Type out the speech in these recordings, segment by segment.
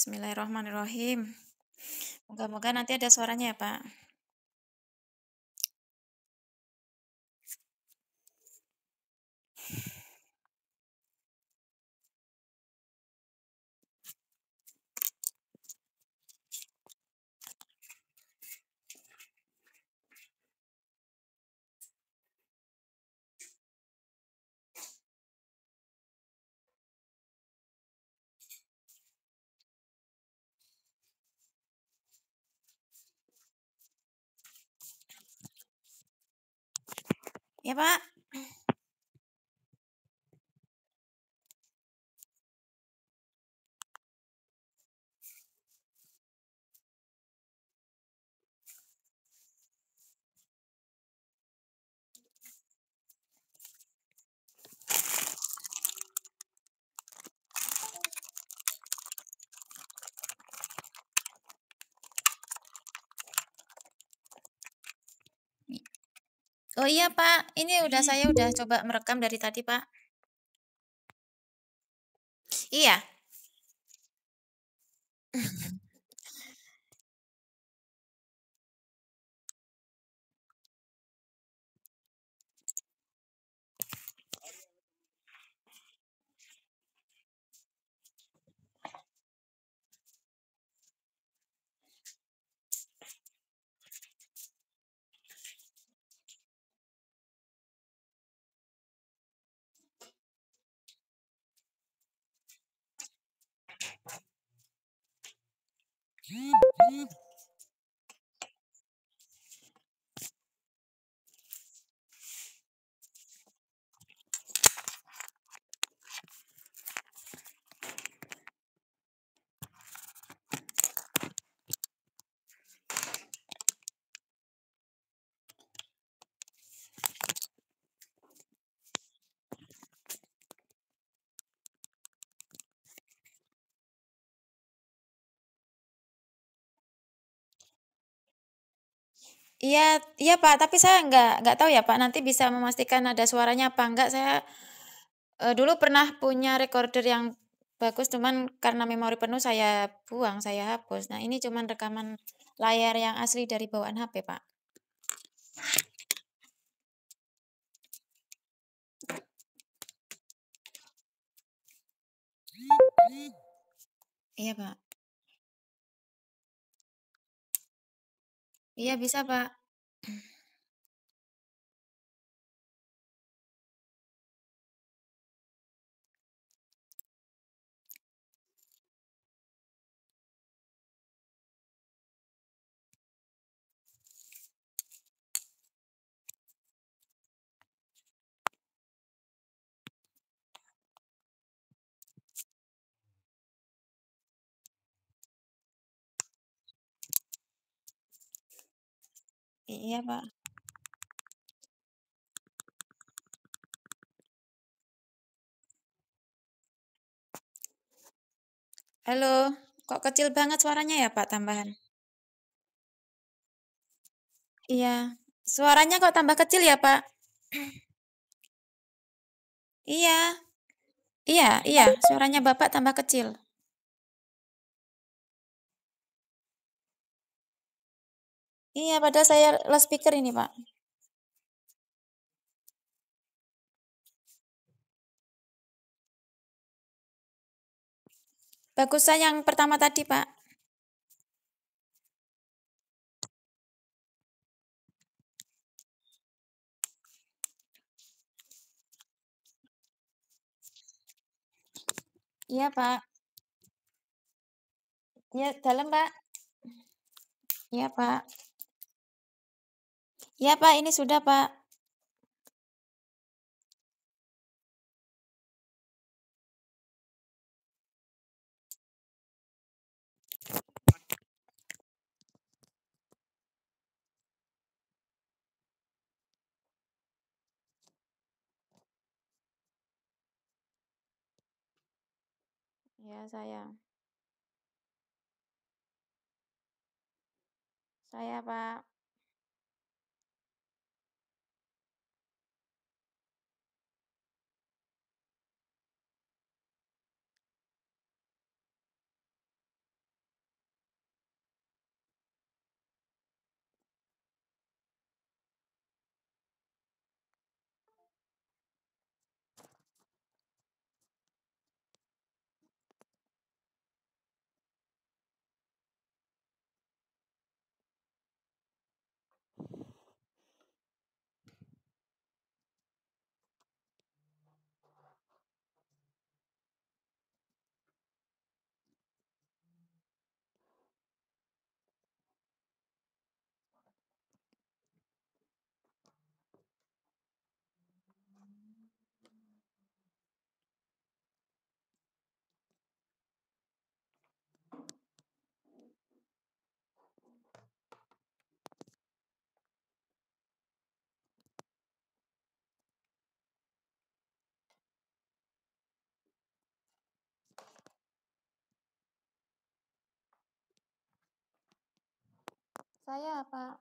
Bismillahirrahmanirrahim. Moga-moga nanti ada suaranya ya, Pak. Ya, Pak. Oh iya Pak, ini udah saya udah coba merekam dari tadi Pak. Mm-hmm. Iya, iya Pak, tapi saya nggak nggak tahu ya Pak, nanti bisa memastikan ada suaranya apa enggak. Saya uh, dulu pernah punya recorder yang bagus, cuman karena memori penuh saya buang, saya hapus. Nah ini cuman rekaman layar yang asli dari bawaan HP Pak. Iya Pak. Iya bisa Pak. Iya Pak. Halo, kok kecil banget suaranya ya Pak tambahan? Iya, suaranya kok tambah kecil ya Pak? Iya, iya, iya, suaranya Bapak tambah kecil. Iya, padahal saya loudspeaker ini Pak. Bagus saya yang pertama tadi, Pak. Iya, Pak. Iya, dalam, Pak. Iya, Pak. Iya, Pak, ini sudah, Pak. Ya, saya. Saya, Pak. Saya, Pak.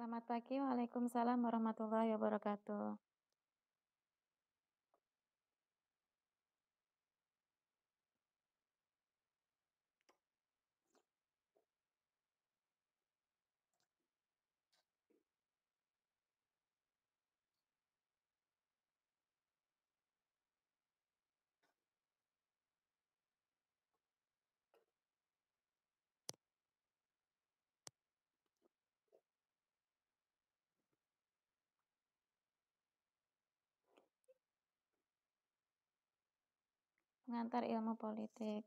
Selamat pagi. Waalaikumsalam warahmatullahi wabarakatuh. Pengantar ilmu politik.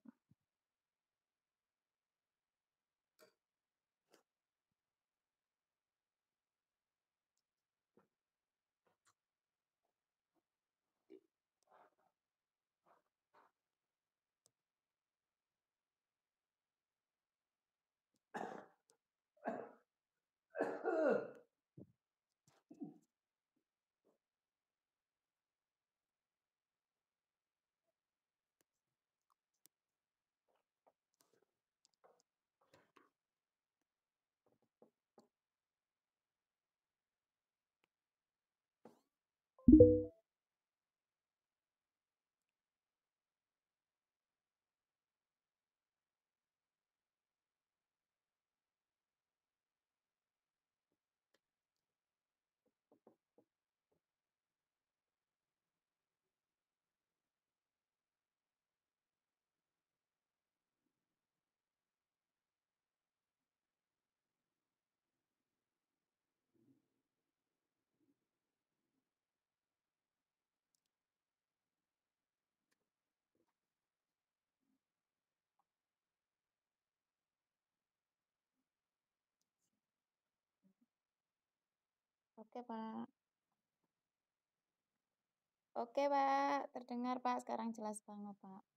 Oke, Pak. Oke, Pak. Terdengar, Pak. Sekarang jelas banget, Pak.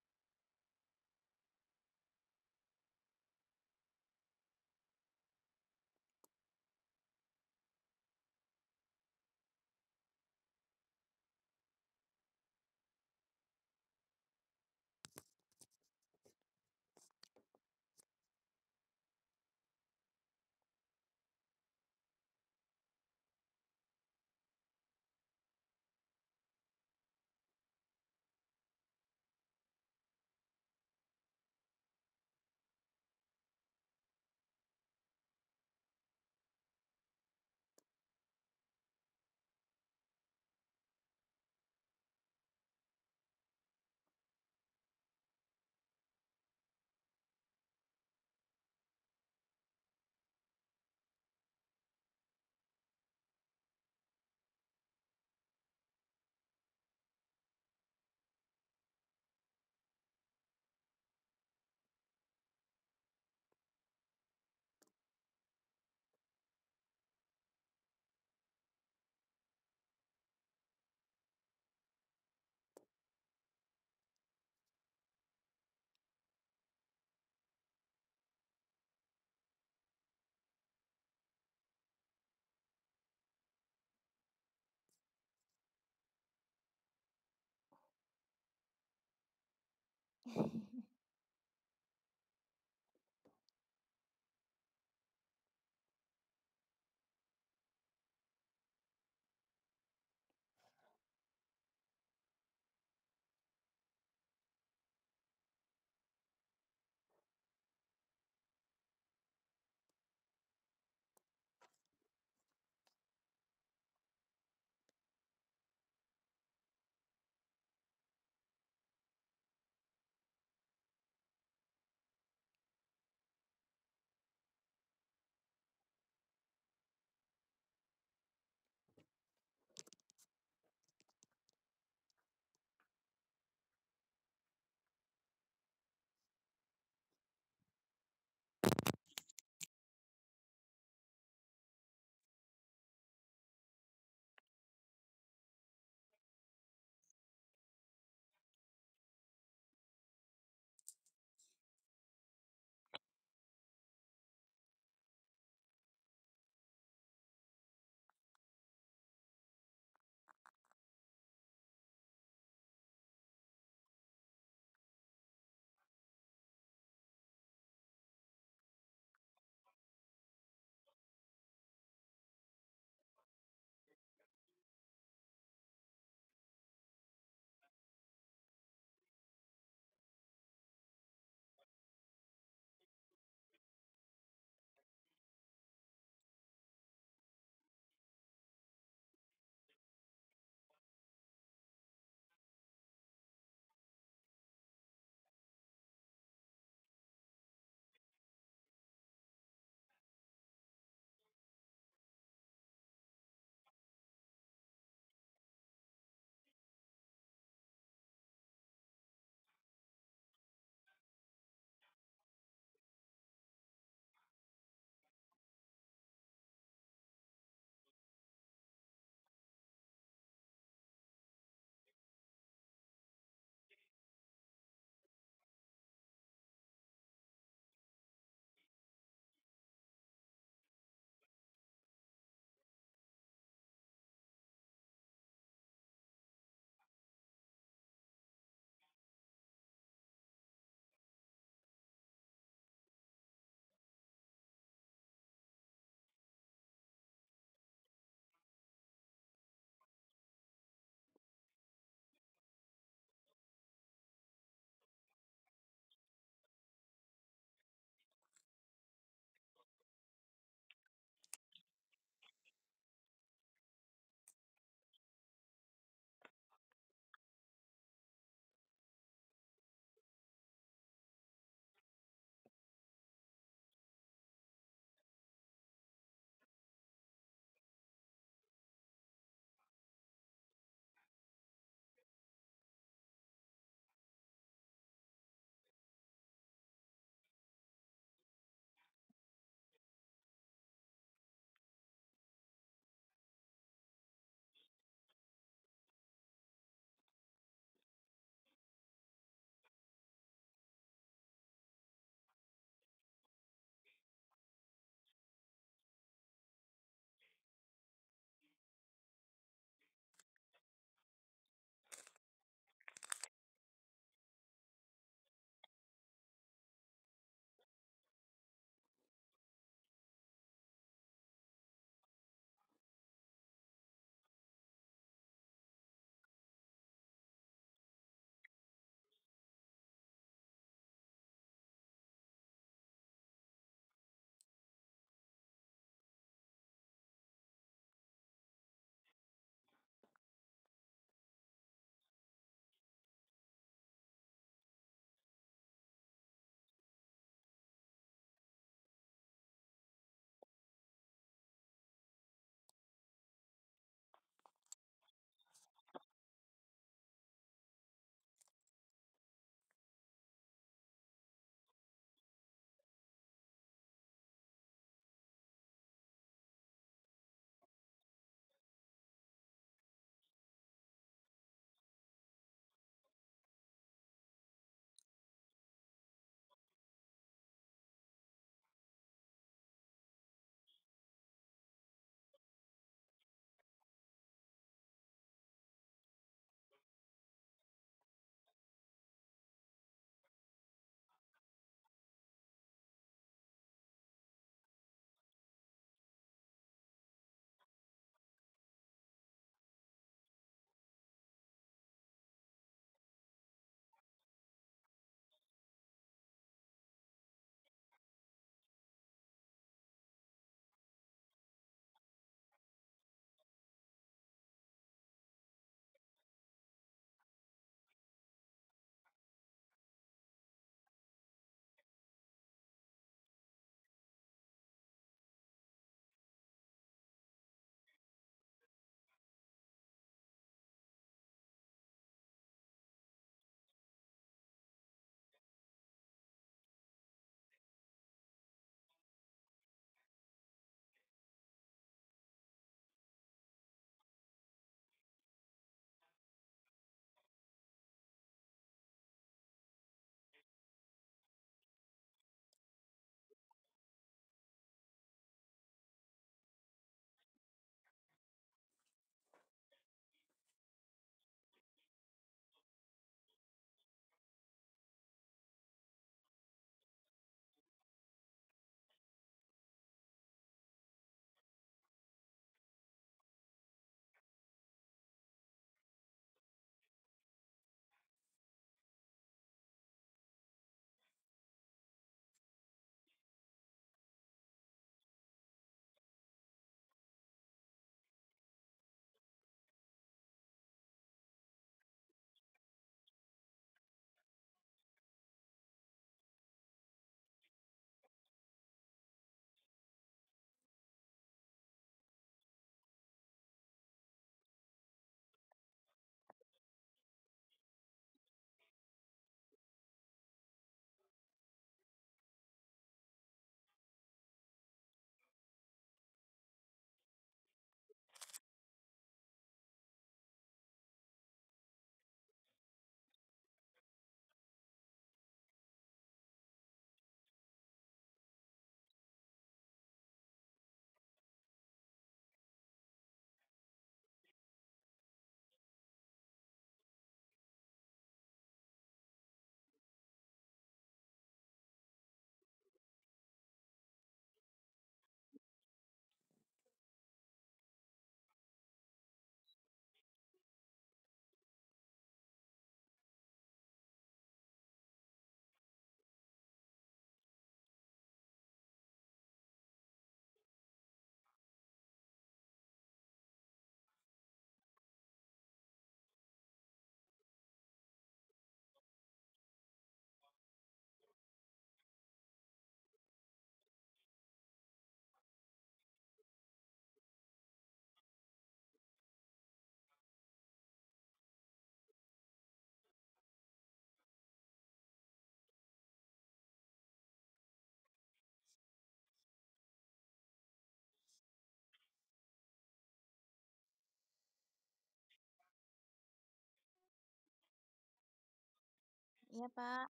Iya, Pak.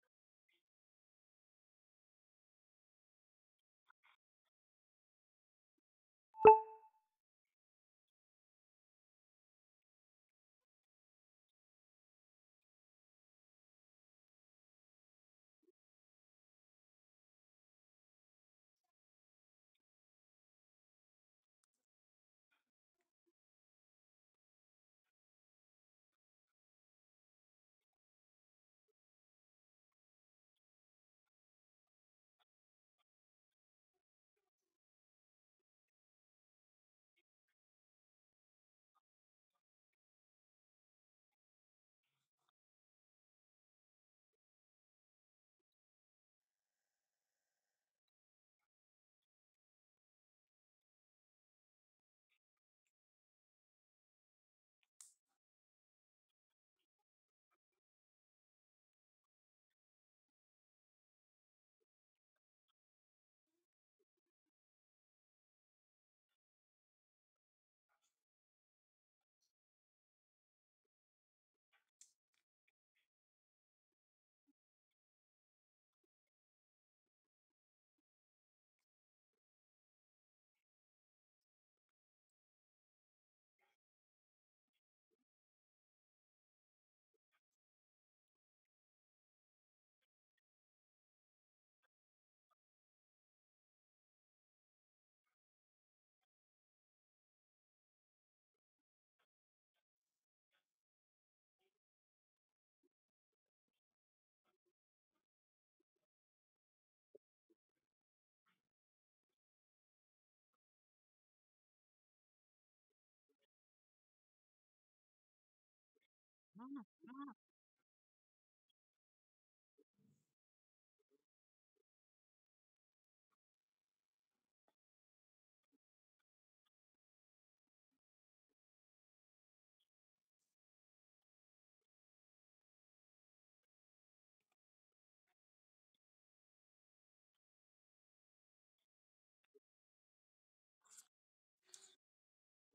啊啊！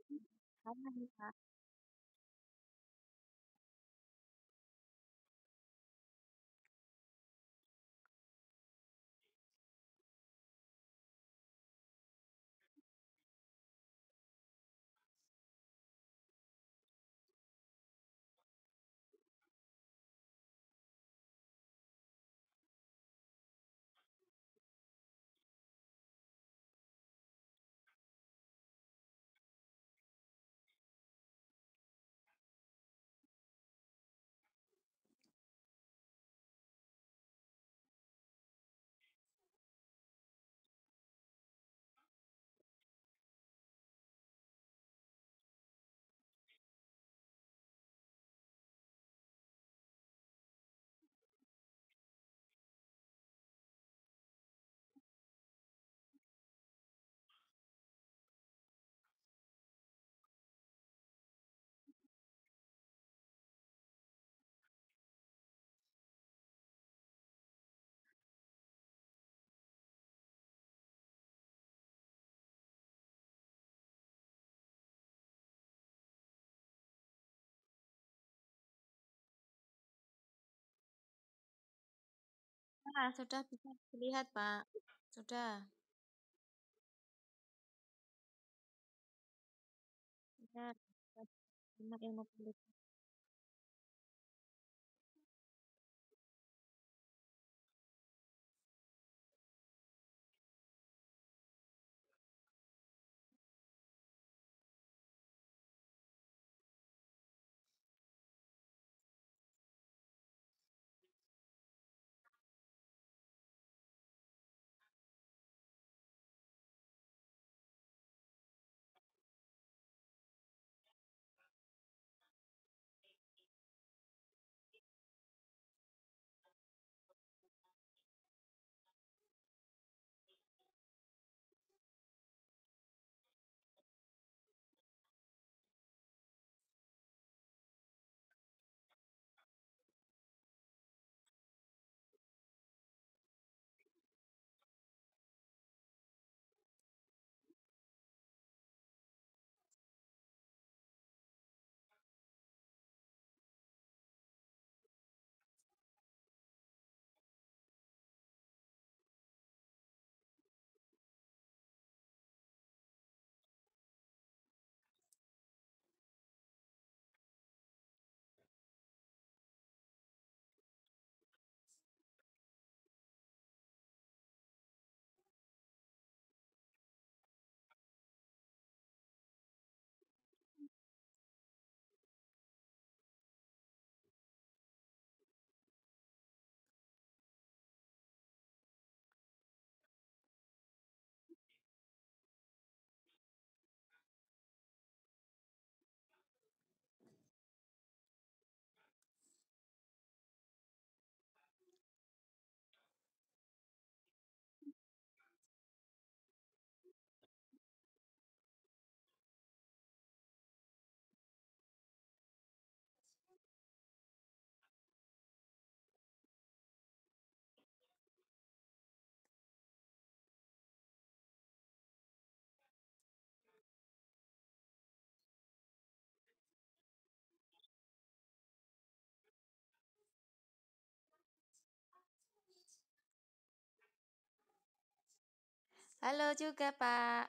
嗯，好看不看？Nah, sudah bisa dilihat, Pak. Sudah. Iya, benar ilmu politik. Halo juga, Pak.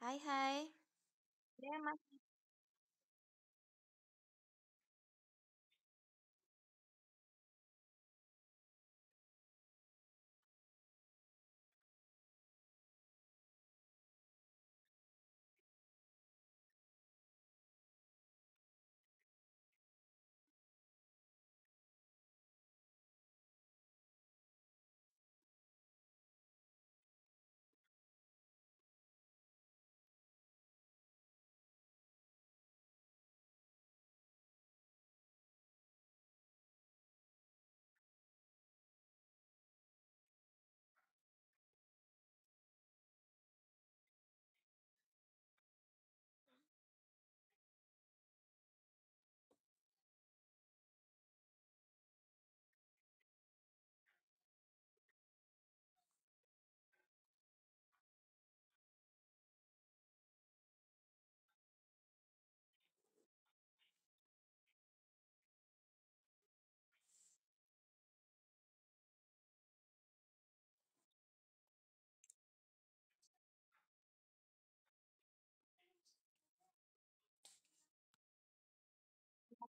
Hai hai. Iya, Mas.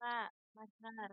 Kak, benar.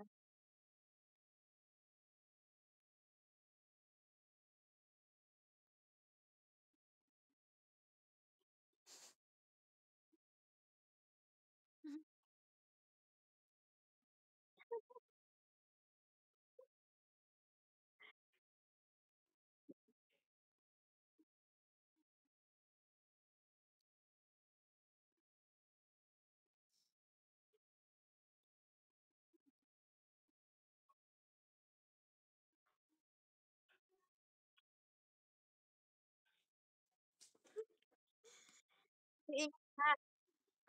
Masih Kak.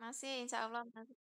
Masih, insyaallah masih.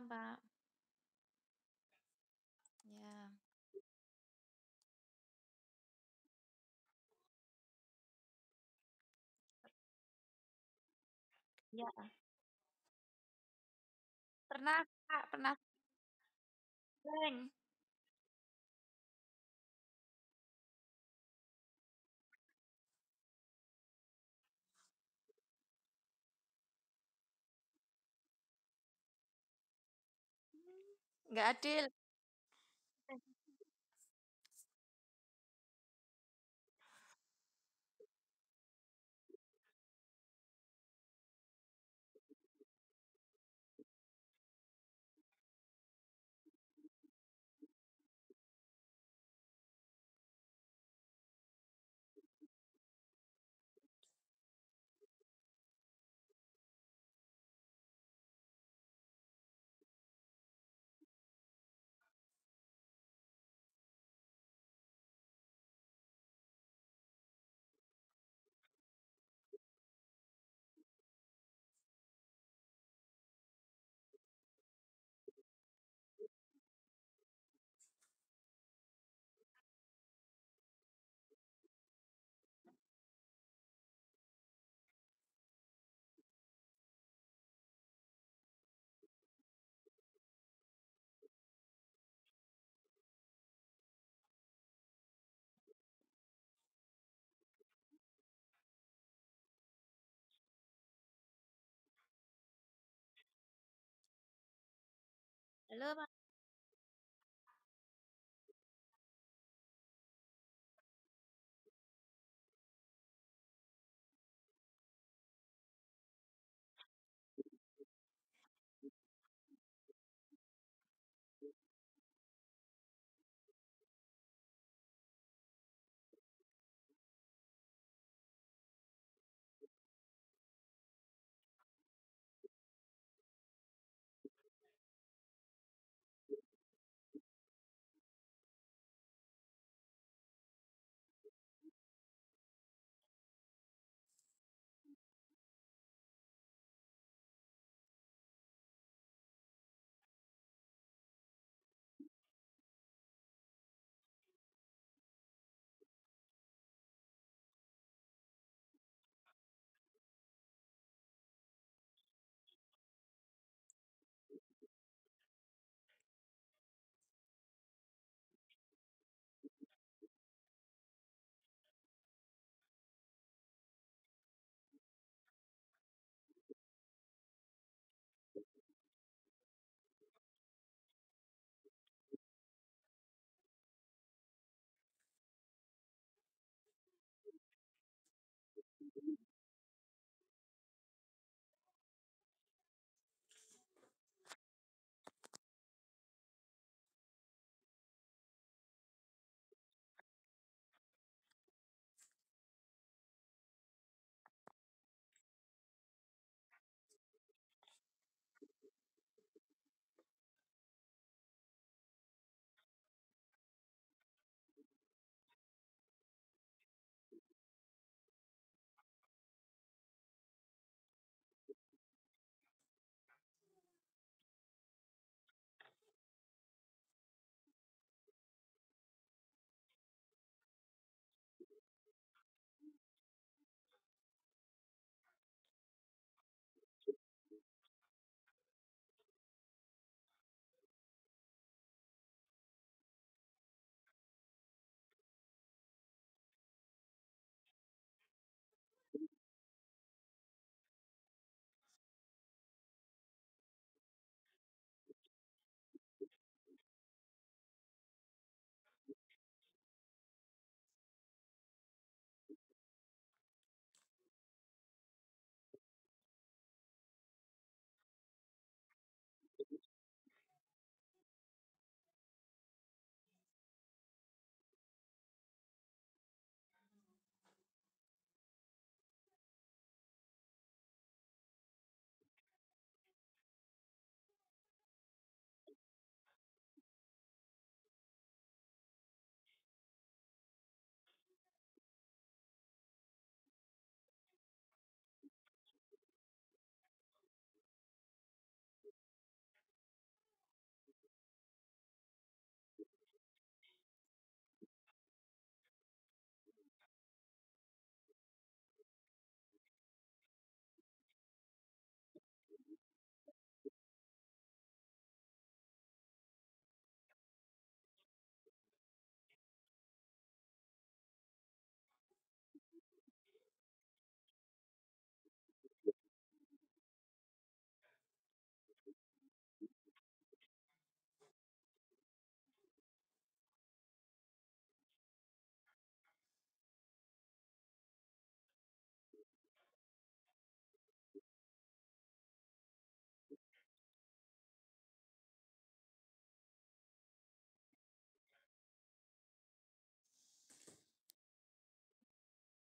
Paham Pak. Ya. Ya. Pernah Kak, pernah. Sering. Nggak adil. Halo,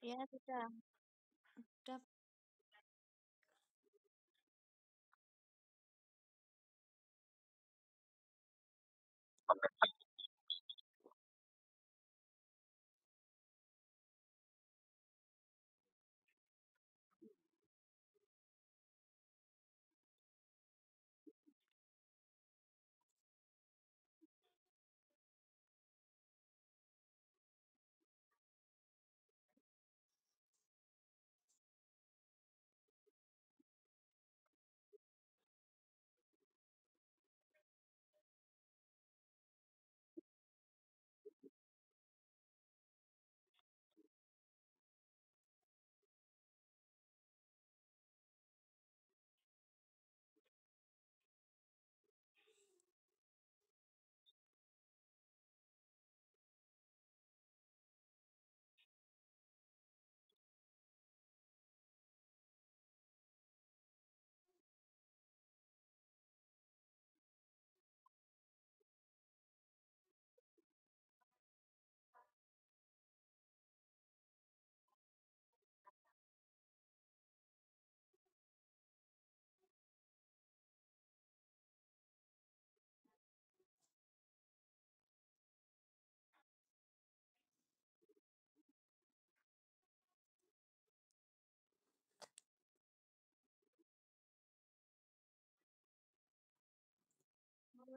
Yeah, it's a.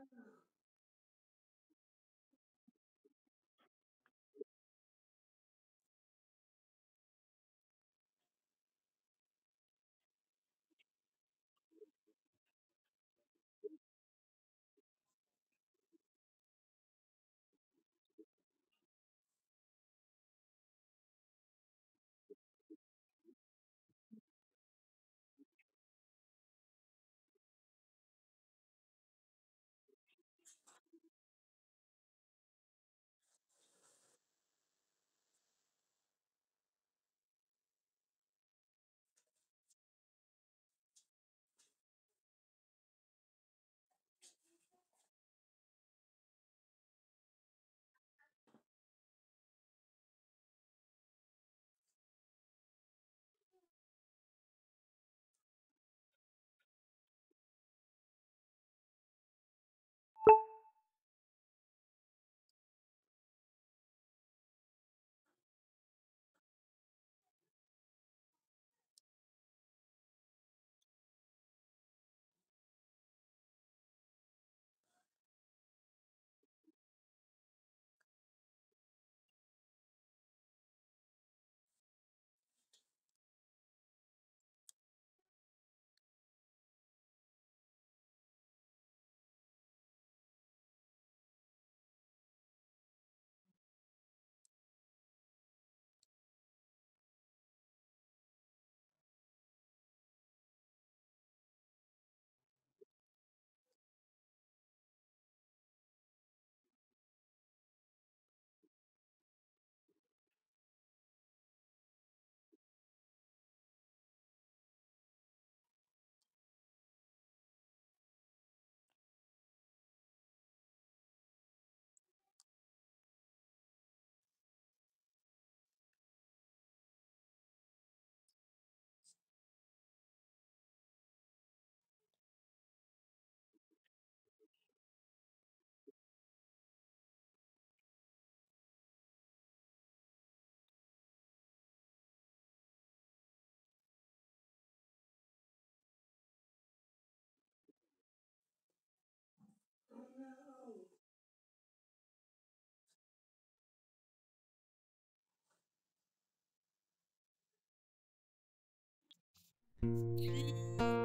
Mm-hmm. Thank you.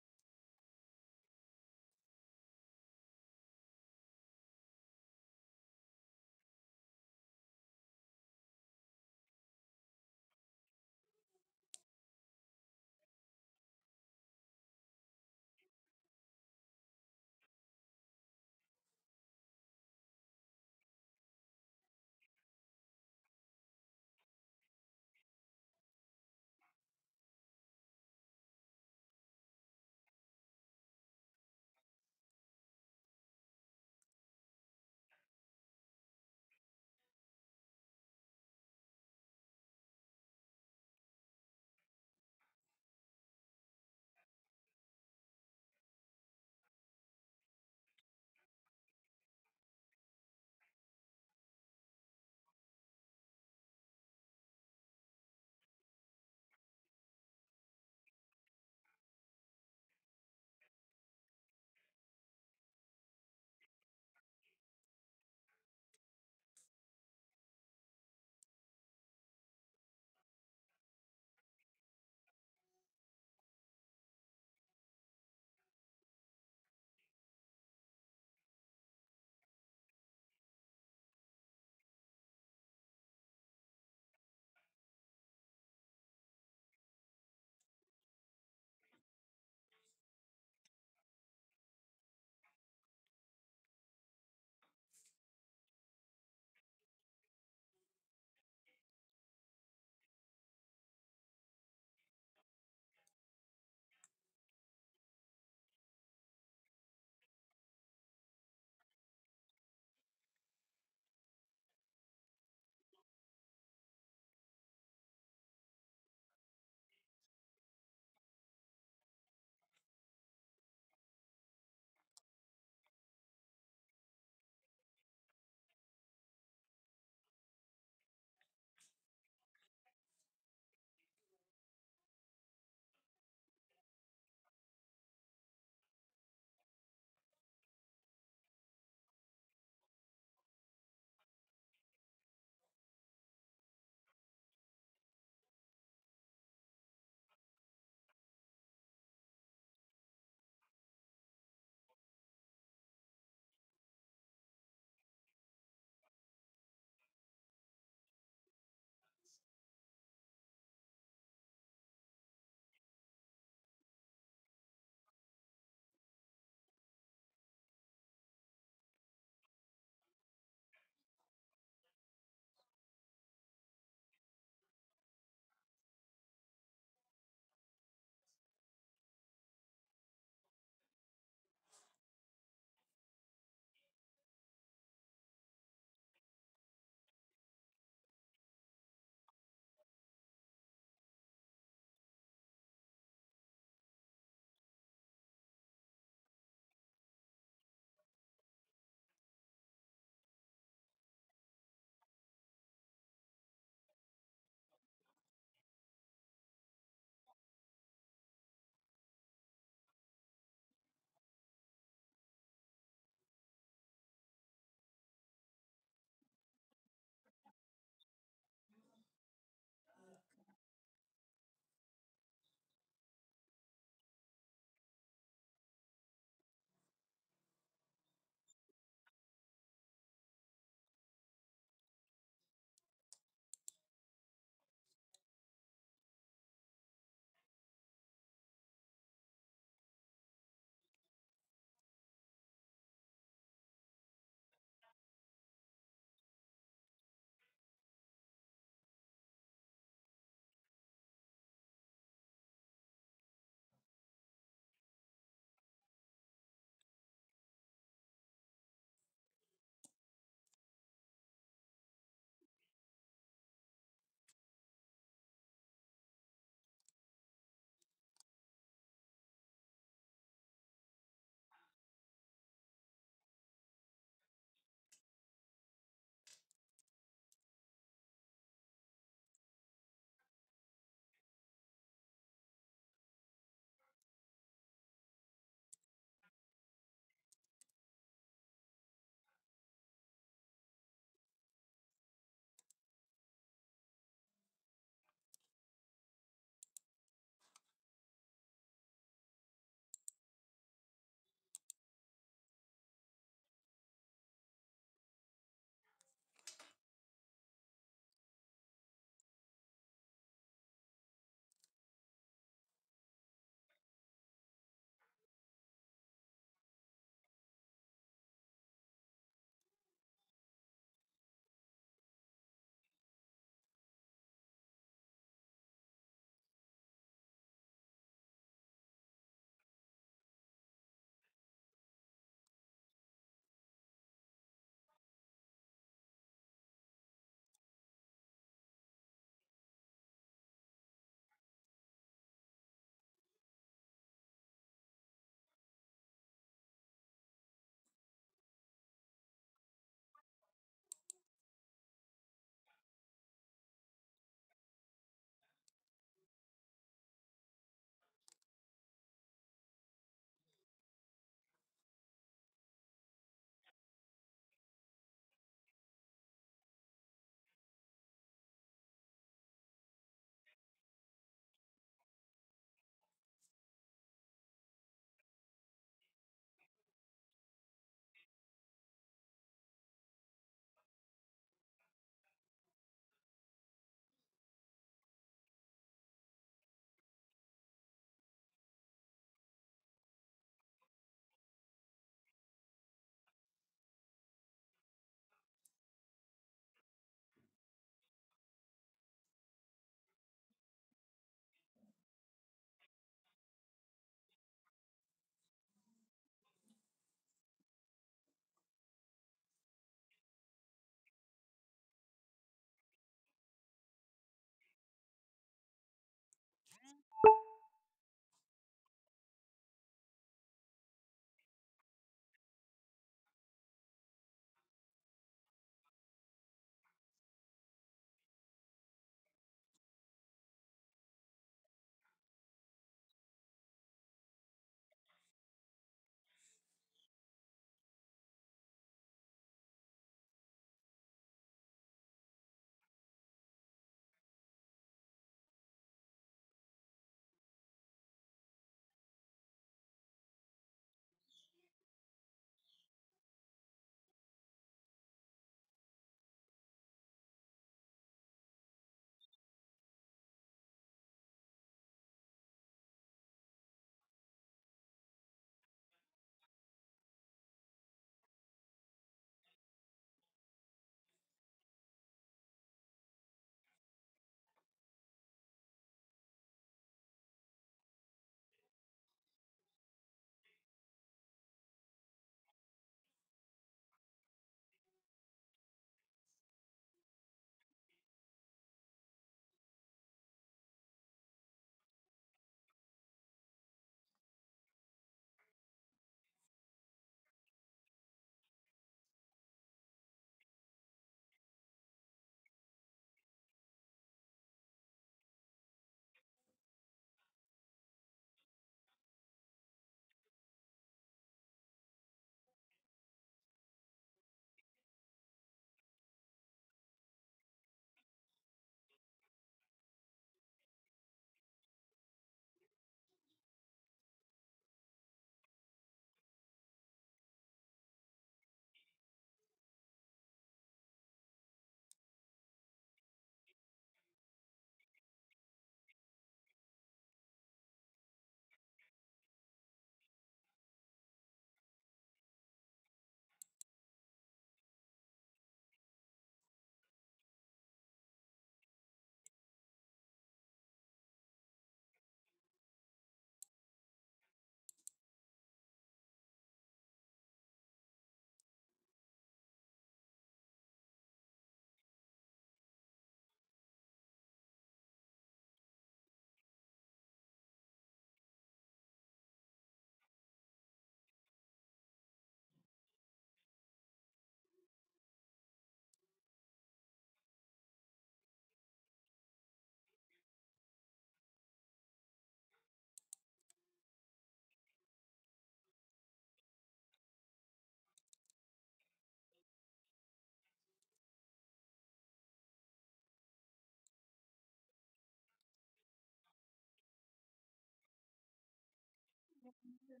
Thank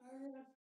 you.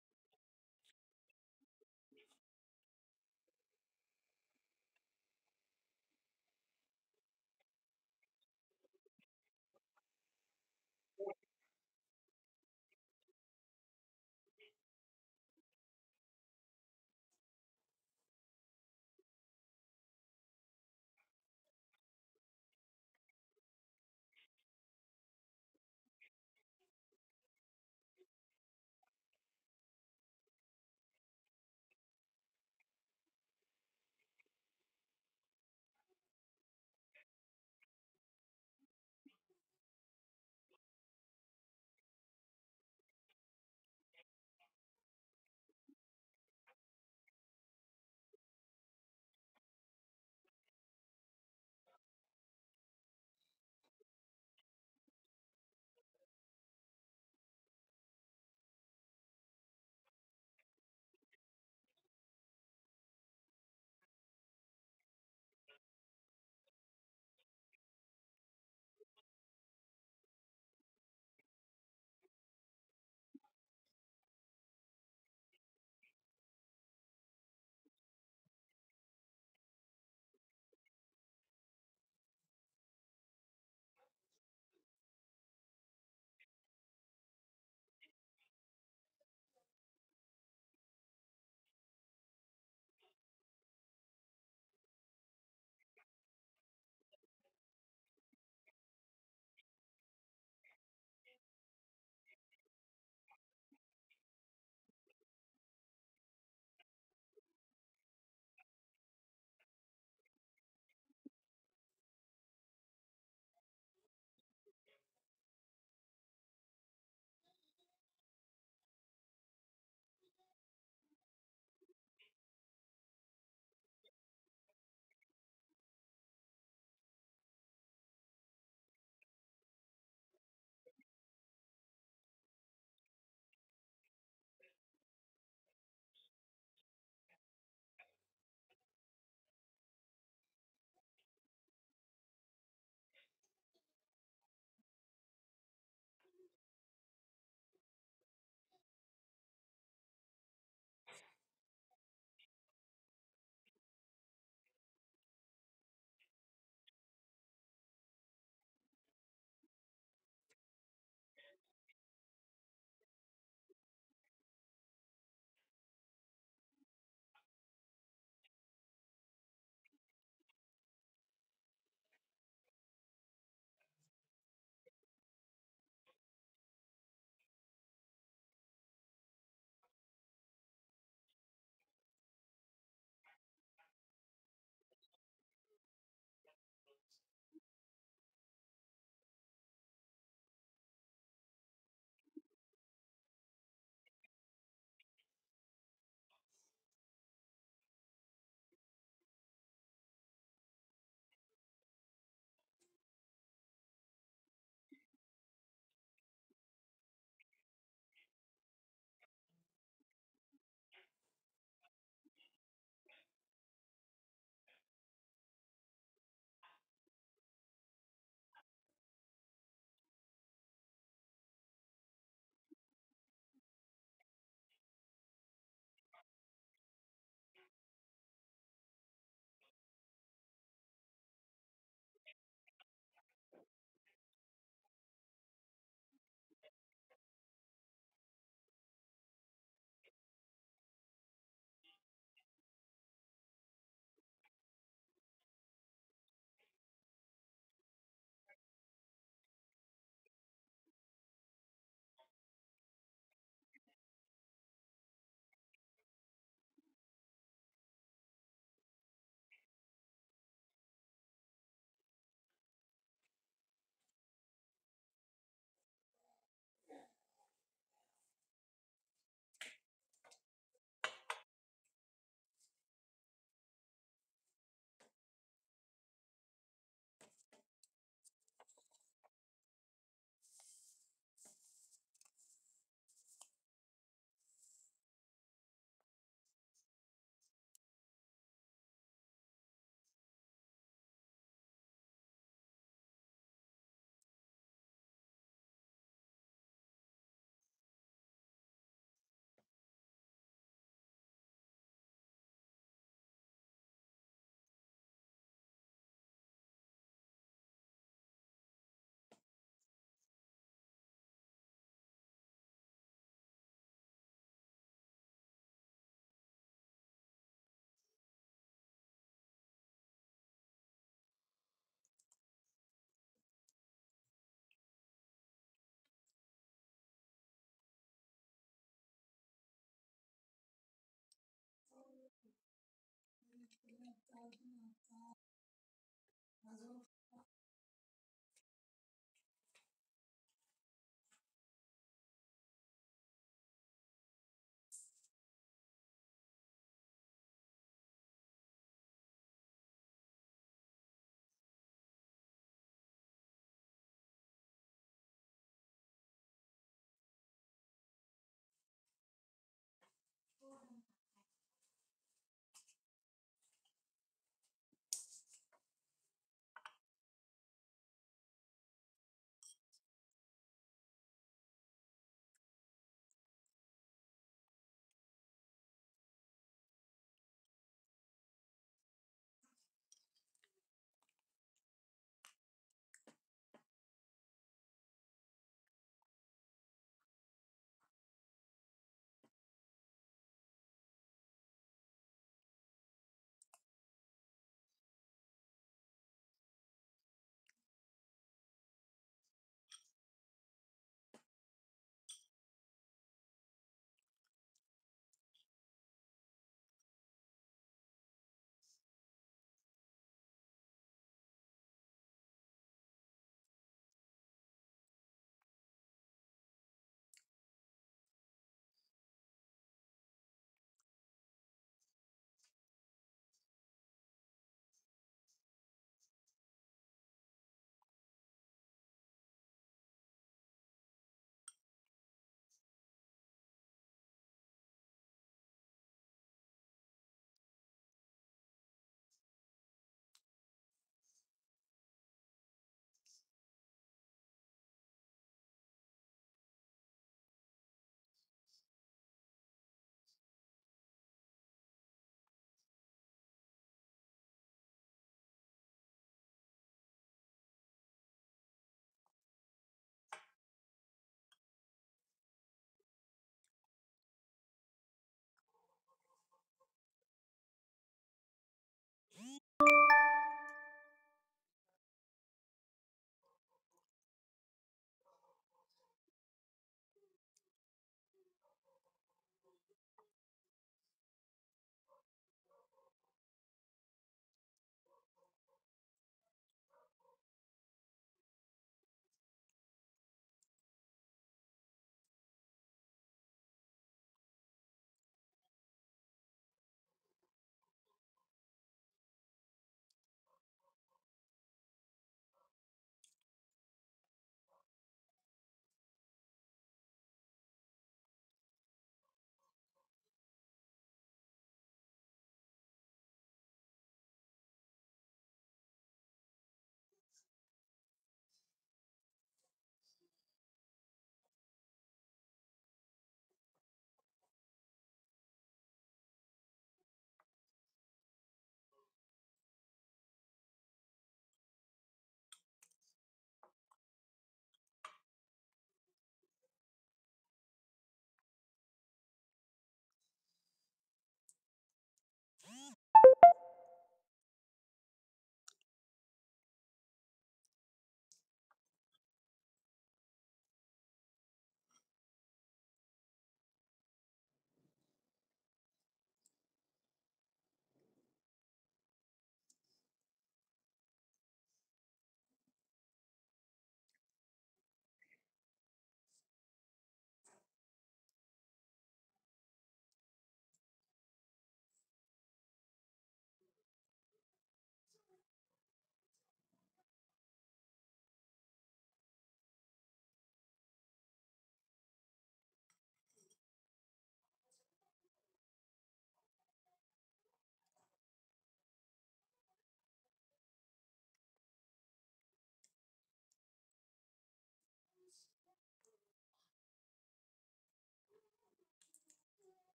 Okay.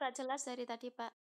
Nggak jelas dari tadi, Pak.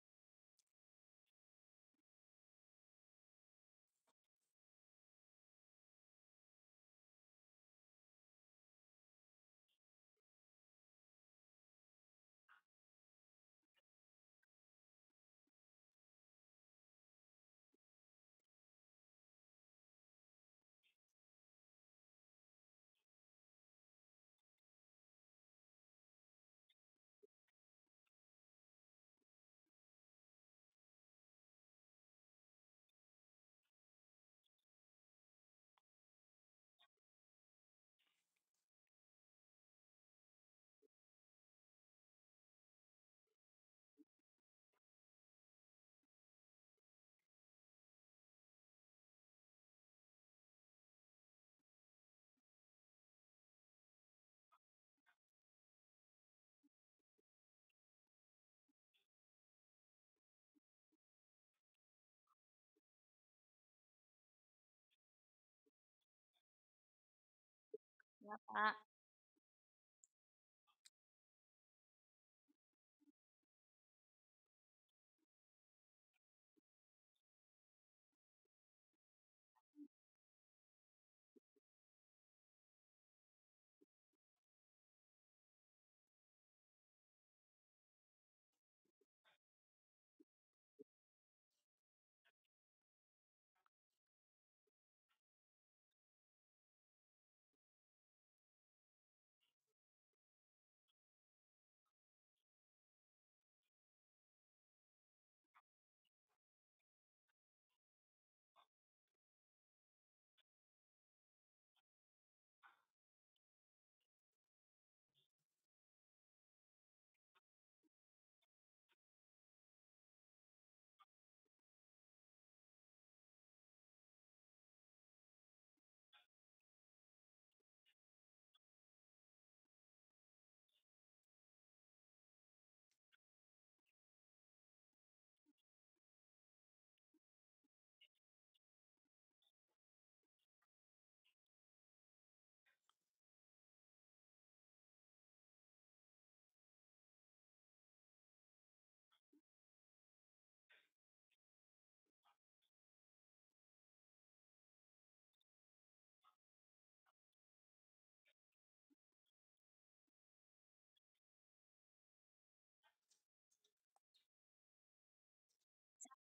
你干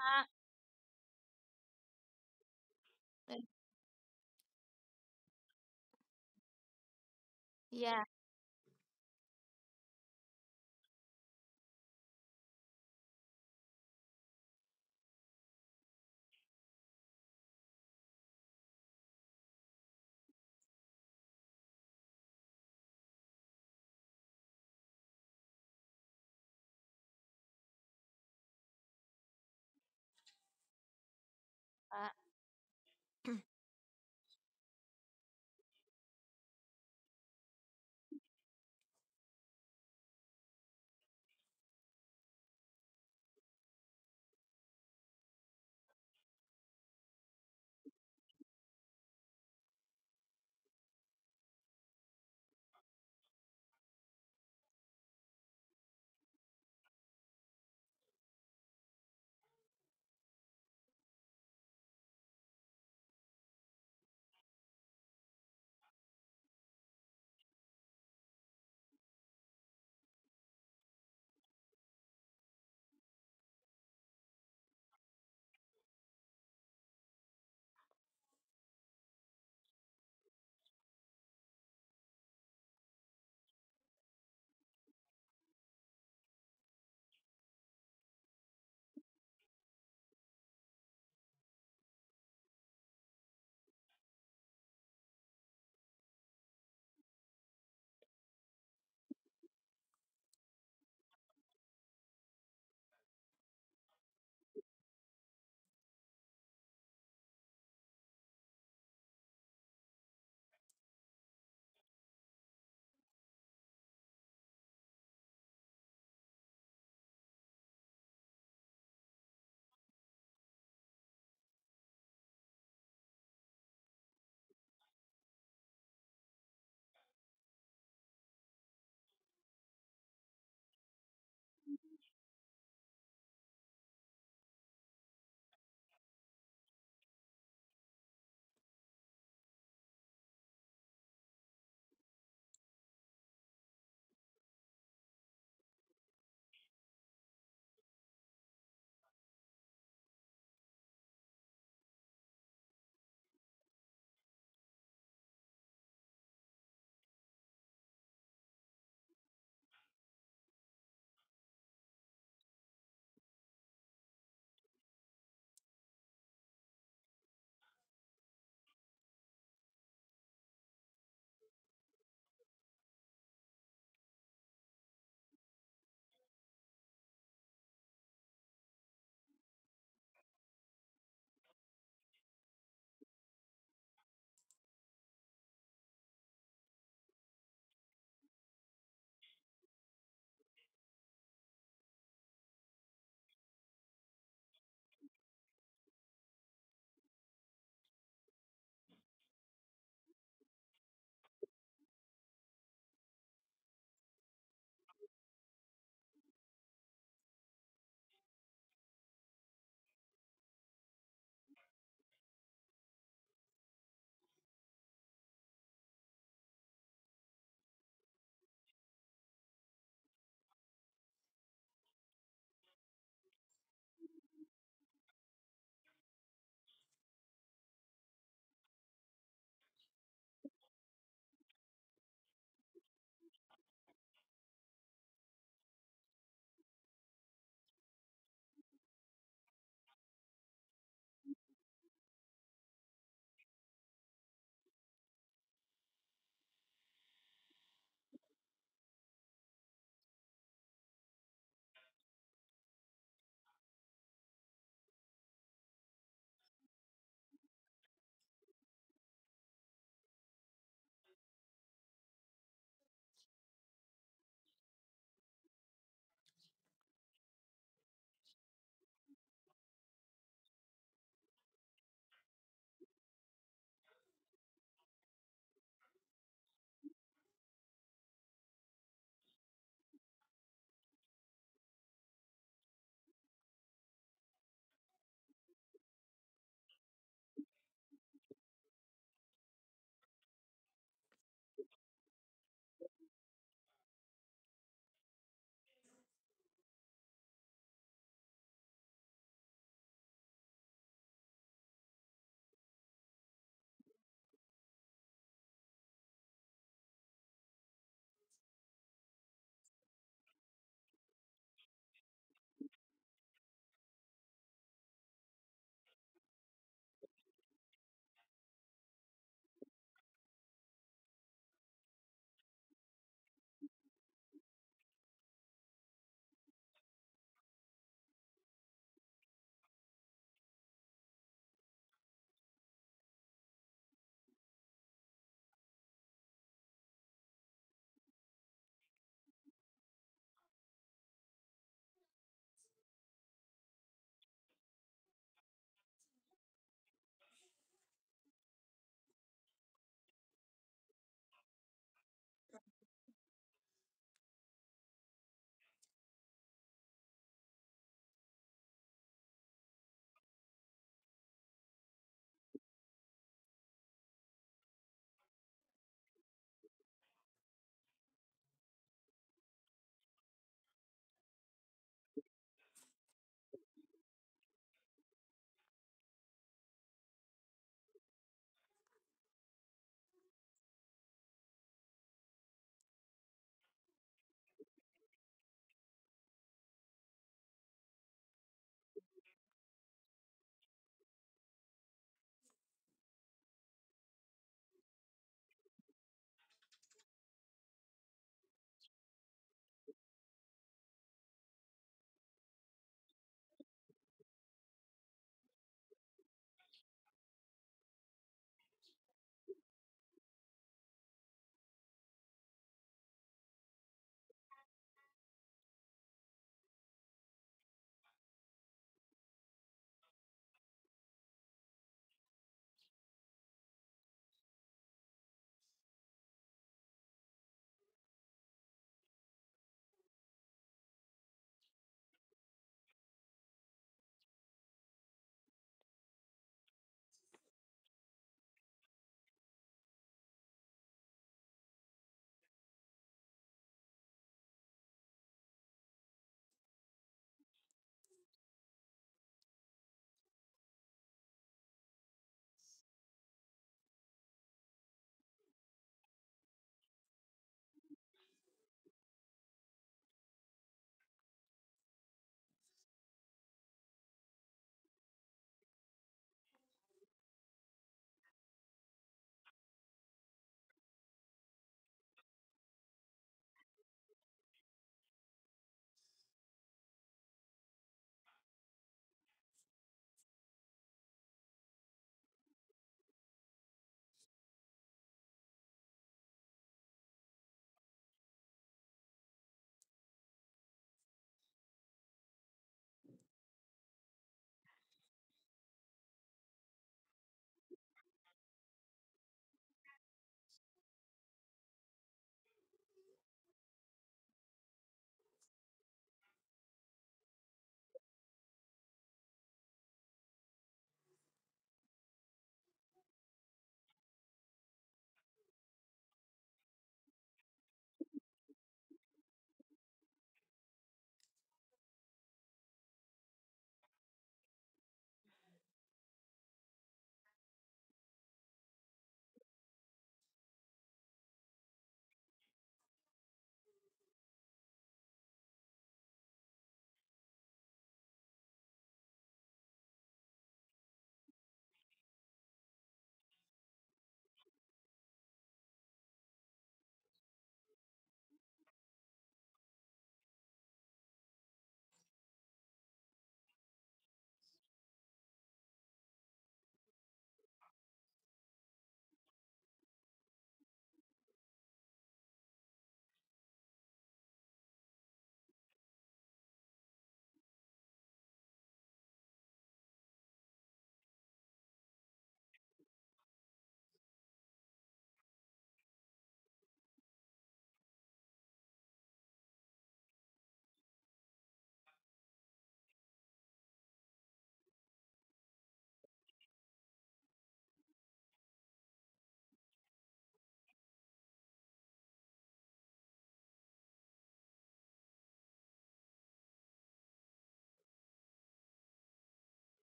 Ya, Pak. Sama. Eh.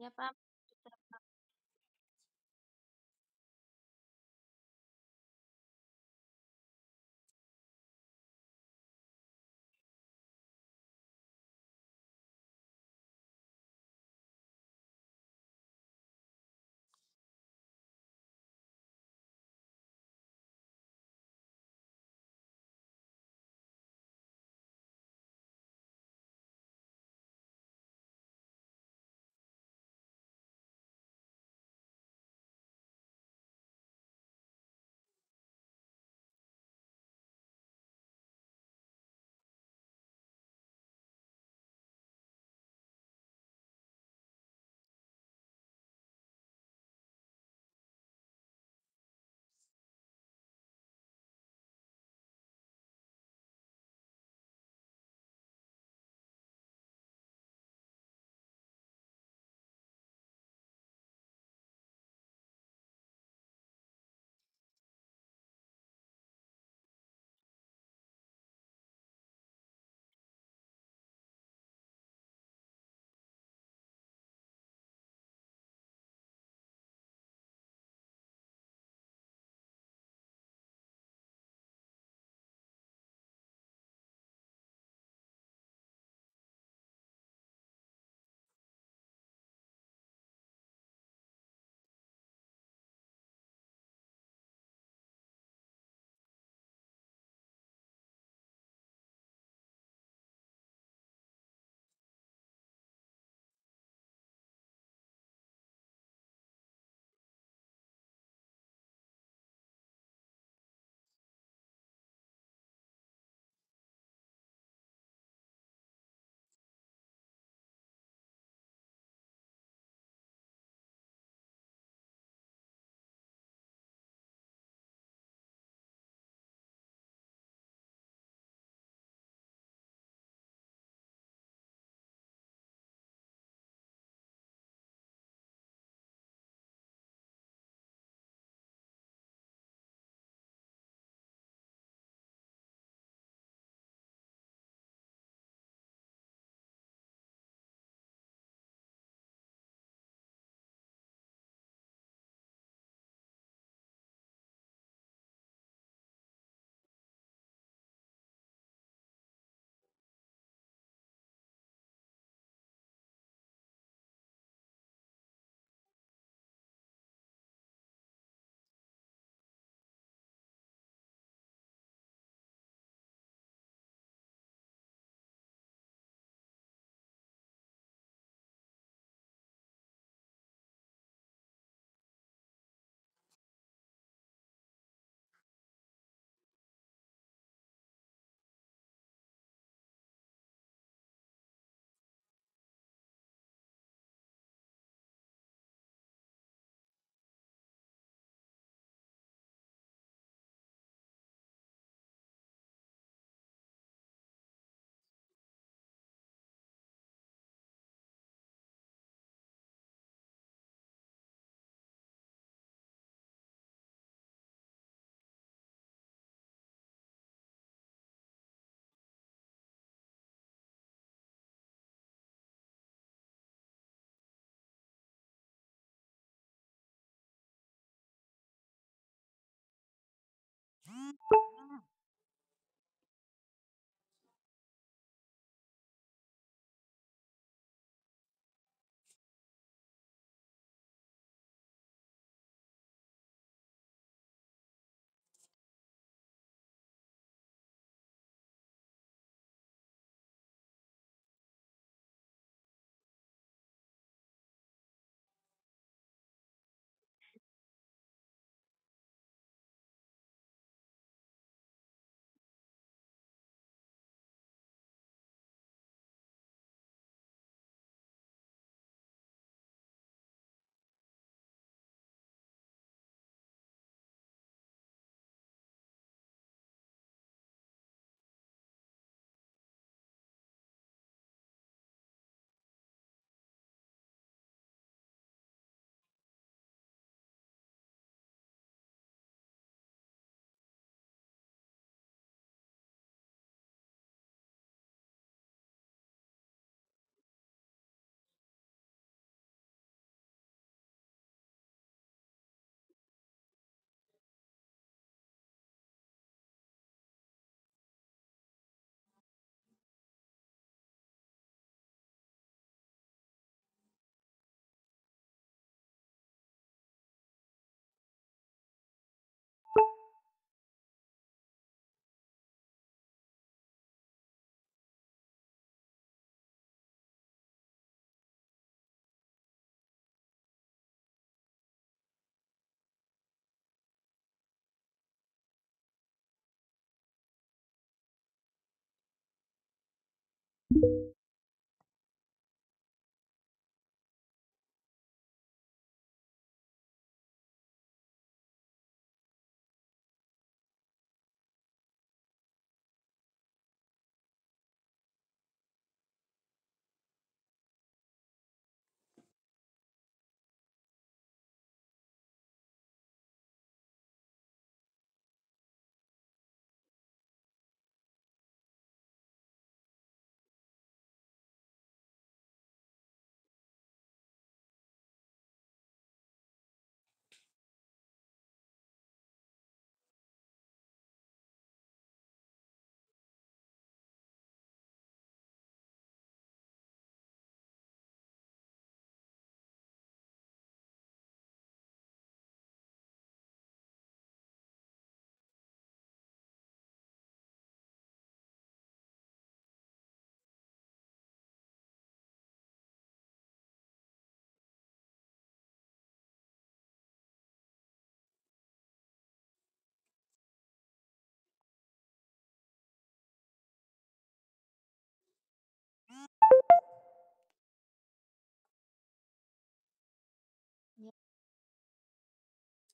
Iya. Ya,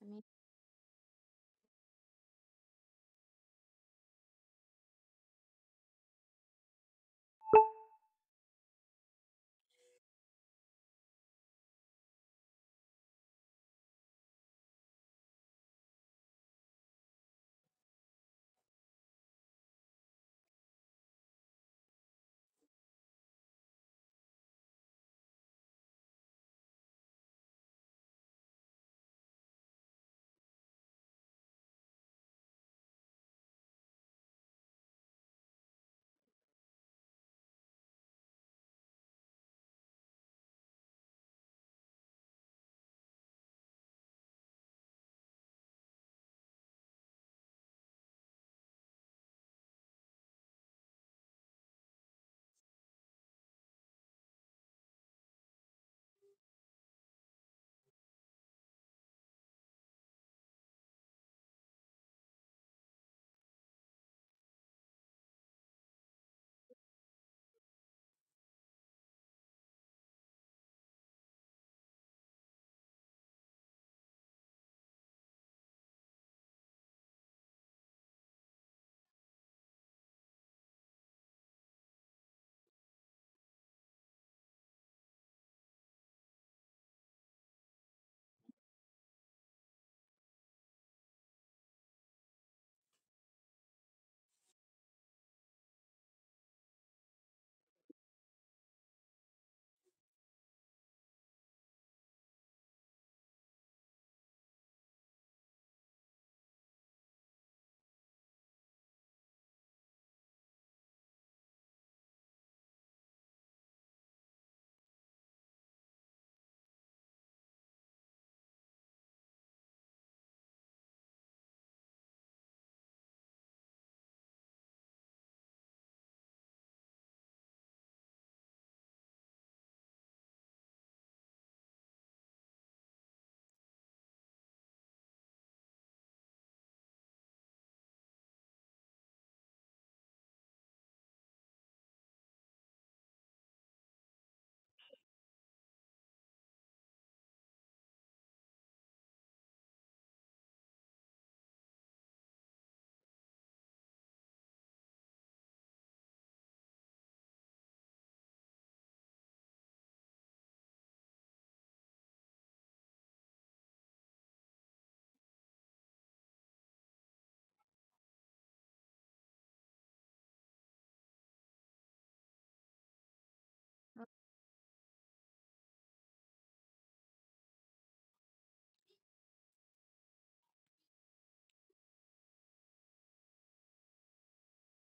Pak. Semi